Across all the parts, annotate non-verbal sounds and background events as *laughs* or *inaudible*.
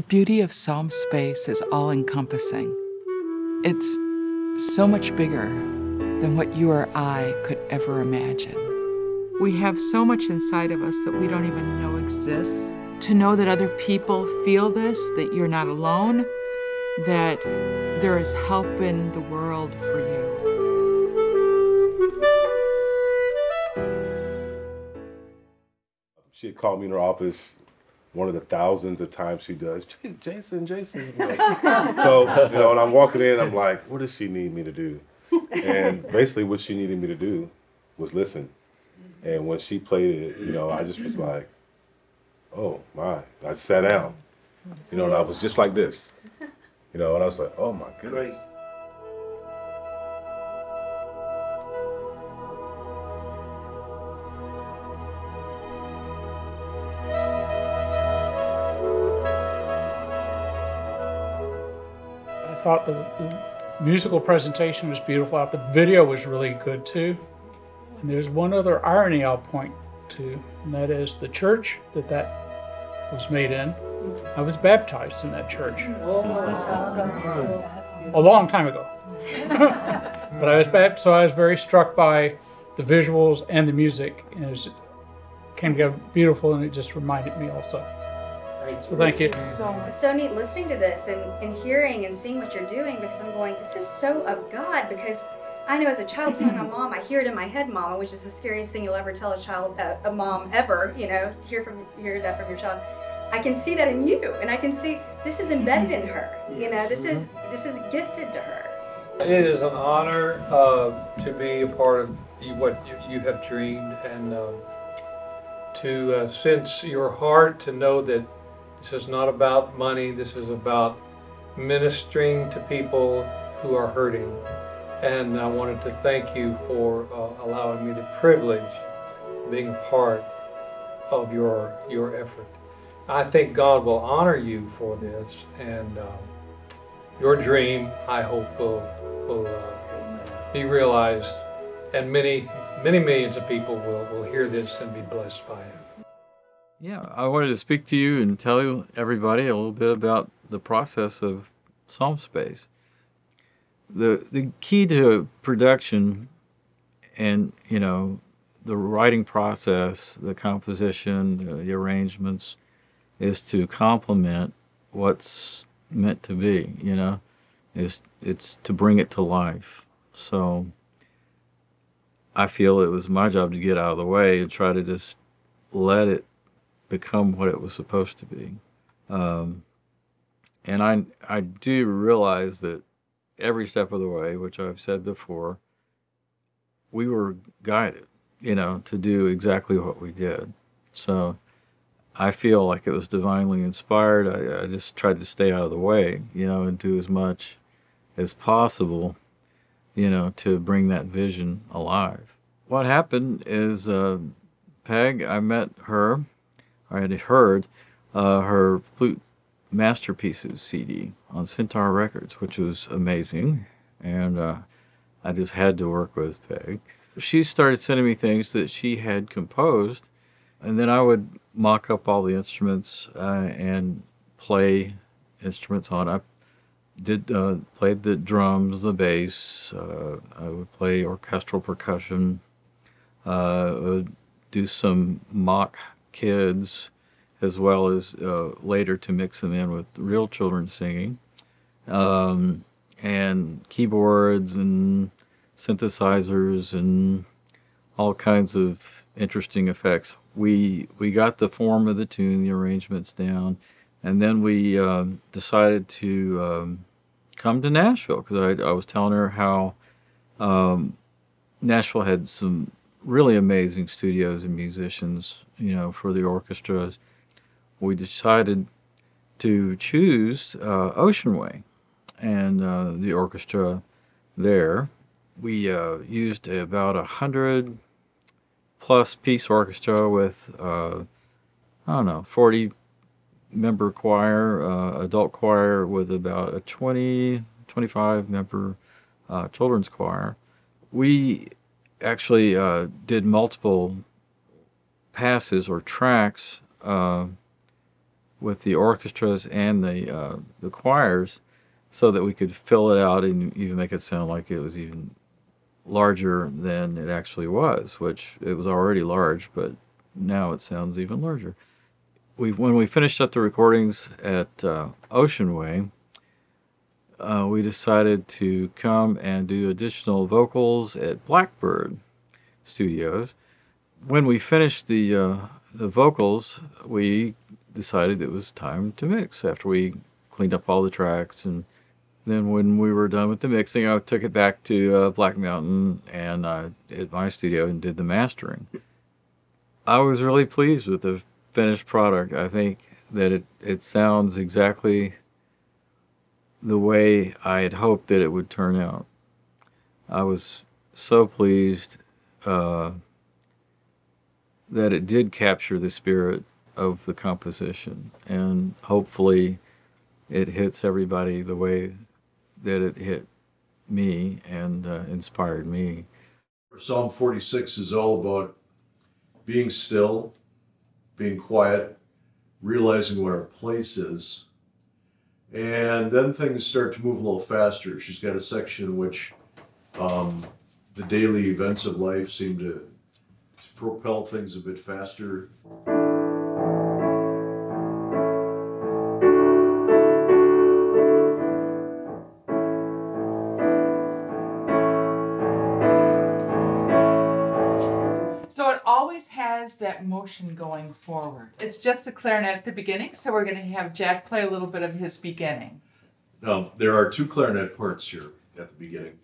The beauty of Psalm Space is all encompassing. It's so much bigger than what you or I could ever imagine. We have so much inside of us that we don't even know exists. To know that other people feel this, that you're not alone, that there is help in the world for you. She had called me in her office one of the thousands of times she does. Jason, Jason. *laughs* so, you know, and I'm walking in, I'm like, what does she need me to do? And basically, what she needed me to do was listen. And when she played it, you know, I just was like, oh my. I sat down, you know, and I was just like this, you know, and I was like, oh my goodness. Thought the, the musical presentation was beautiful. I thought the video was really good too. And there's one other irony I'll point to, and that is the church that that was made in. I was baptized in that church oh, a long time ago. *laughs* but I was baptized, so I was very struck by the visuals and the music, and it came together beautiful, and it just reminded me also. So thank you. So it's so neat listening to this and, and hearing and seeing what you're doing because I'm going, this is so of God because I know as a child telling a *clears throat* mom, I hear it in my head, mama, which is the scariest thing you'll ever tell a child, uh, a mom ever, you know, to hear from hear that from your child. I can see that in you, and I can see this is embedded in her. You know, this is this is gifted to her. It is an honor uh, to be a part of what you, you have dreamed, and uh, to uh, sense your heart to know that this is not about money. This is about ministering to people who are hurting. And I wanted to thank you for uh, allowing me the privilege of being a part of your, your effort. I think God will honor you for this, and uh, your dream, I hope, will, will uh, be realized, and many, many millions of people will, will hear this and be blessed by it. Yeah, I wanted to speak to you and tell you, everybody a little bit about the process of Psalm Space. The the key to production and you know the writing process, the composition, the, the arrangements, is to complement what's meant to be. You know, is it's to bring it to life. So I feel it was my job to get out of the way and try to just let it become what it was supposed to be. Um, and I, I do realize that every step of the way, which I've said before, we were guided, you know, to do exactly what we did. So I feel like it was divinely inspired. I, I just tried to stay out of the way, you know, and do as much as possible, you know, to bring that vision alive. What happened is uh, Peg, I met her I had heard uh, her flute masterpieces CD on Centaur Records, which was amazing, and uh, I just had to work with Peg. She started sending me things that she had composed, and then I would mock up all the instruments uh, and play instruments on. I did uh, played the drums, the bass. Uh, I would play orchestral percussion. Uh, would do some mock kids, as well as uh, later to mix them in with real children singing, um, and keyboards and synthesizers and all kinds of interesting effects. We we got the form of the tune, the arrangements down, and then we um, decided to um, come to Nashville because I, I was telling her how um, Nashville had some really amazing studios and musicians, you know, for the orchestras. We decided to choose uh, Ocean Way and uh, the orchestra there. We uh, used about a hundred plus piece orchestra with uh, I don't know 40 member choir, uh, adult choir with about a 20 25 member uh, children's choir. We actually did multiple passes or tracks uh, with the orchestras and the uh, the choirs, so that we could fill it out and even make it sound like it was even larger than it actually was, which it was already large, but now it sounds even larger. We when we finished up the recordings at uh, Ocean Way, uh, we decided to come and do additional vocals at Blackbird Studios. When we finished the uh, the vocals, we decided it was time to mix after we cleaned up all the tracks and then when we were done with the mixing, I took it back to uh, Black Mountain and uh, at my studio and did the mastering. I was really pleased with the finished product. I think that it, it sounds exactly the way I had hoped that it would turn out. I was so pleased uh, that it did capture the spirit of the composition, and hopefully, it hits everybody the way that it hit me and uh, inspired me. Psalm 46 is all about being still, being quiet, realizing what our place is. And then things start to move a little faster. She's got a section in which um, the daily events of life seem to, to propel things a bit faster. So it always has that motion going forward. It's just a clarinet at the beginning, so we're going to have Jack play a little bit of his beginning. Now, there are two clarinet parts here at the beginning.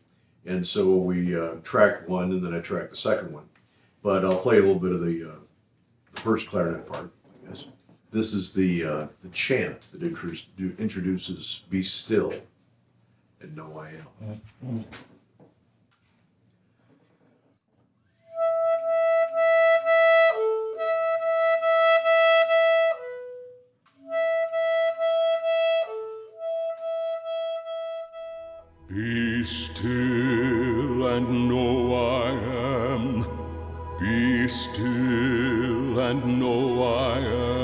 And so we uh, track one and then I track the second one. But I'll play a little bit of the, uh, first clarinet part, I guess. This is the, uh, the chant that introduces Be Still and Know I Am. Be still and know I. Be still and know I am.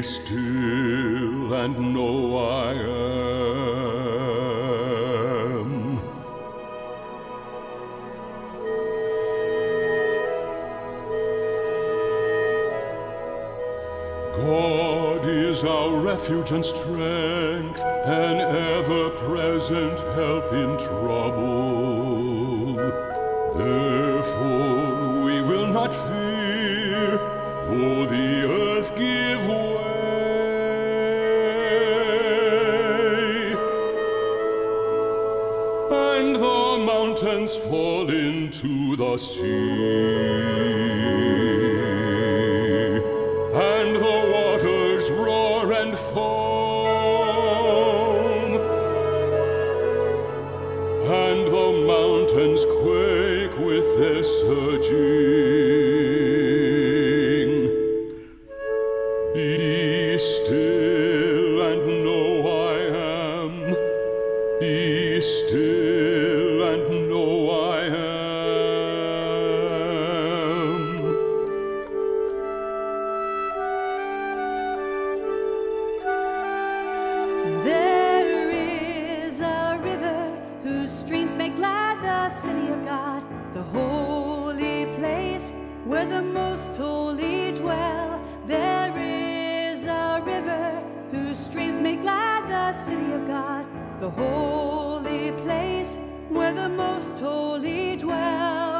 Be still and know I am. God is our refuge and strength, an ever present help in trouble. Therefore we will not fear, into the sea, and the waters roar and foam and the mountains quake with their surging. The city of God, the holy place where the most holy dwell. There is a river whose streams make glad the city of God, the holy place where the most holy dwell.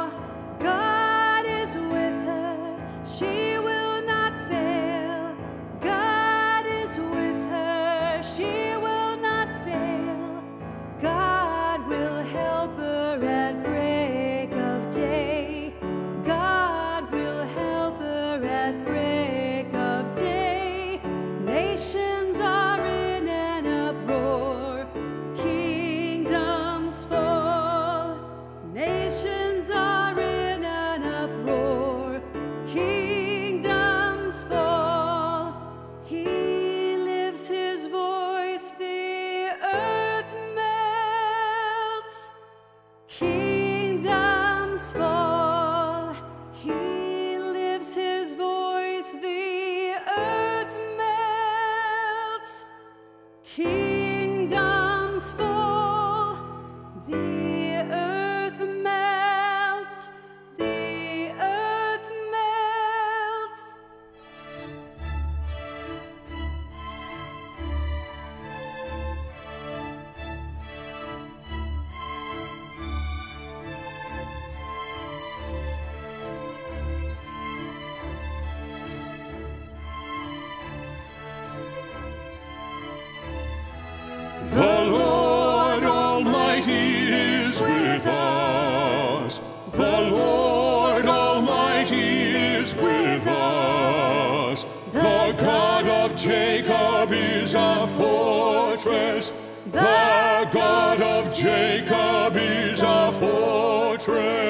Jacob is our fortress.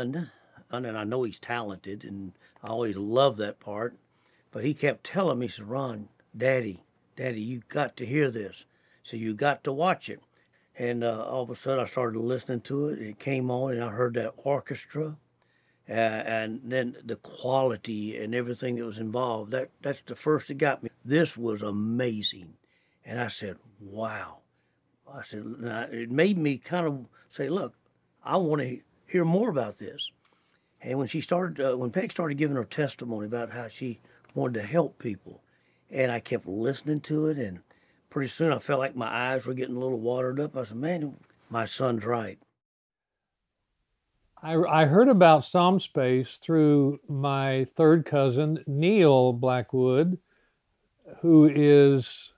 Son, and I know he's talented, and I always love that part, but he kept telling me, he said, Ron, Daddy, Daddy, you got to hear this. So you got to watch it. And uh, all of a sudden I started listening to it. It came on, and I heard that orchestra. Uh, and then the quality and everything that was involved. That that's the first that got me. This was amazing, and I said, "Wow!" I said, it made me kind of say, "Look, I want to hear more about this." And when she started, uh, when Peg started giving her testimony about how she wanted to help people, and I kept listening to it, and pretty soon I felt like my eyes were getting a little watered up. I said, "Man, my son's right." I, I heard about Psalm Space through my third cousin, Neil Blackwood, who is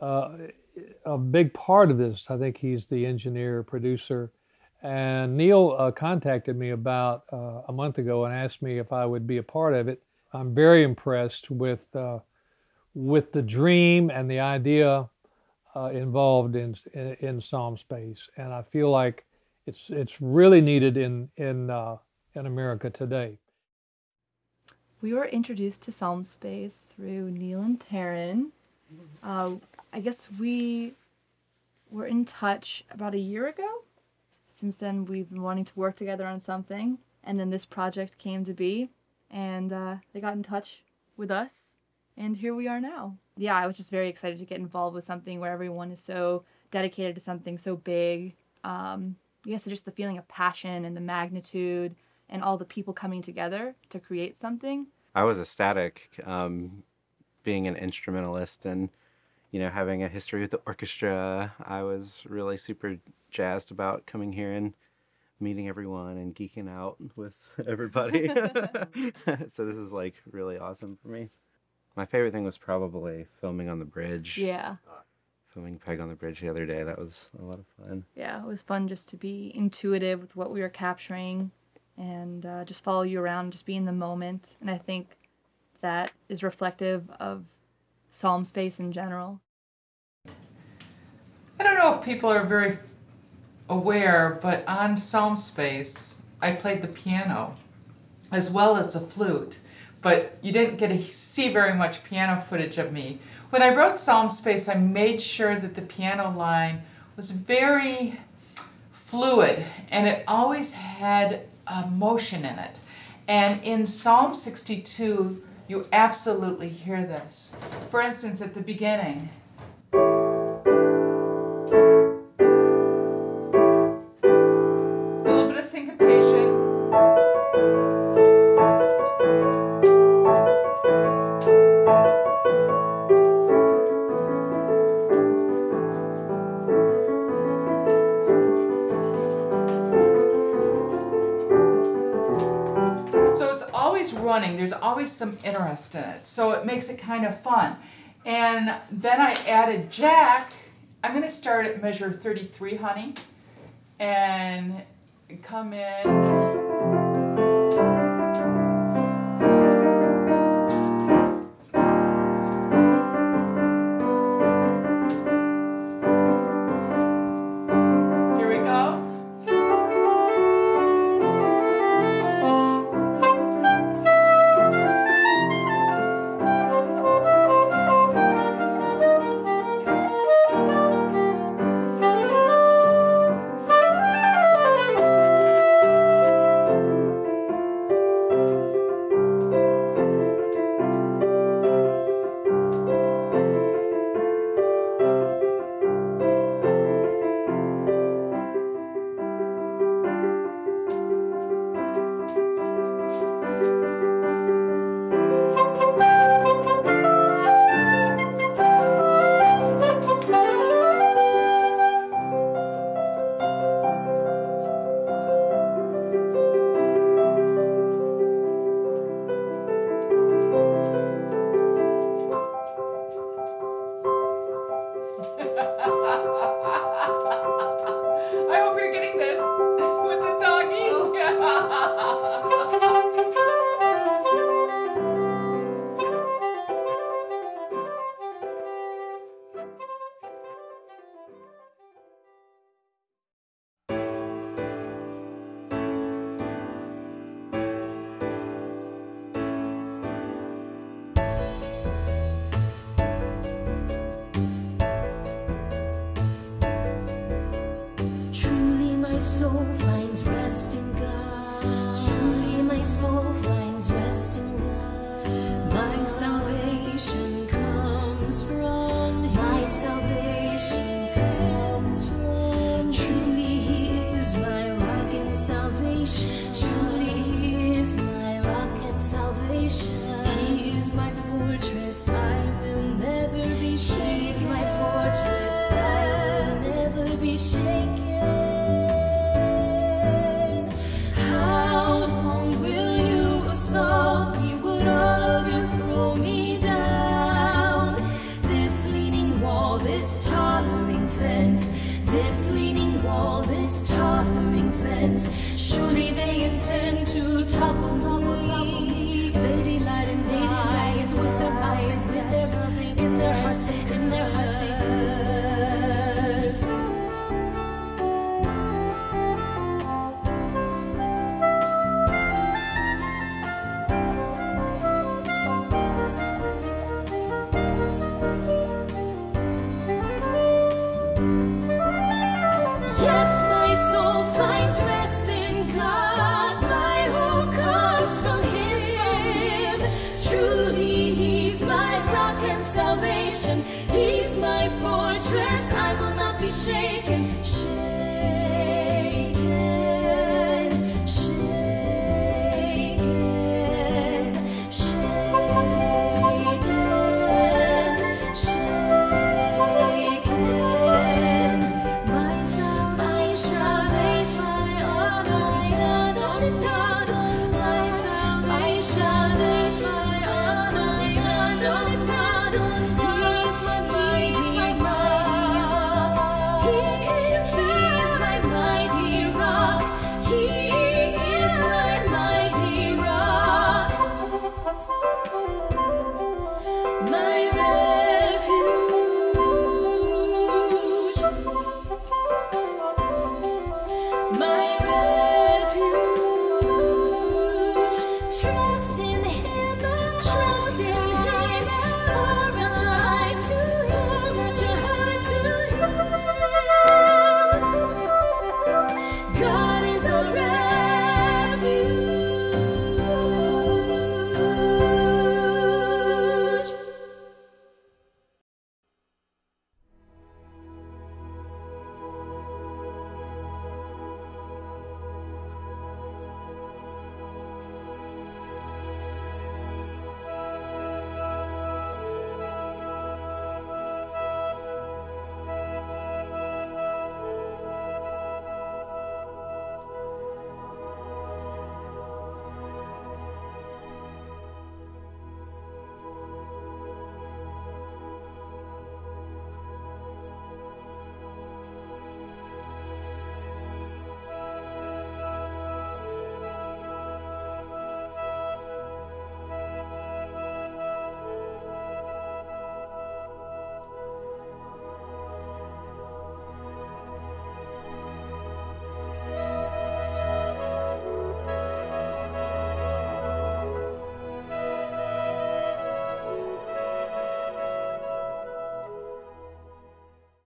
uh, a big part of this. I think he's the engineer, producer. And Neil uh, contacted me about uh, a month ago and asked me if I would be a part of it. I'm very impressed with uh, with the dream and the idea uh, involved in, in in Psalm Space, and I feel like it's it's really needed in in uh, in America today. We were introduced to Psalm Space through Neil and Taryn. Uh, I guess we were in touch about a year ago. Since then, we've been wanting to work together on something, and then this project came to be, and uh, they got in touch with us, and here we are now. Yeah, I was just very excited to get involved with something where everyone is so dedicated to something so big. Um, so just the feeling of passion and the magnitude and all the people coming together to create something. I was ecstatic um, being an instrumentalist and you know having a history with the orchestra. I was really super jazzed about coming here and meeting everyone and geeking out with *laughs* everybody. *laughs* *laughs* so this is like really awesome for me. My favorite thing was probably filming on the bridge. Yeah. Filming Peg on the bridge the other day. That was a lot of fun. Yeah, it was fun just to be intuitive with what we were capturing and uh, just follow you around, just be in the moment. And I think that is reflective of Psalm space in general. I don't know if people are very aware, but on Psalm Space, I played the piano as well as the flute, but you didn't get to see very much piano footage of me. When I wrote Psalm Space, I made sure that the piano line was very fluid and it always had motion in it. And in Psalm 62, you absolutely hear this. For instance, at the beginning, interest in it. So it makes it kind of fun. And then I added Jack. I'm going to start at measure 33, honey, and come in.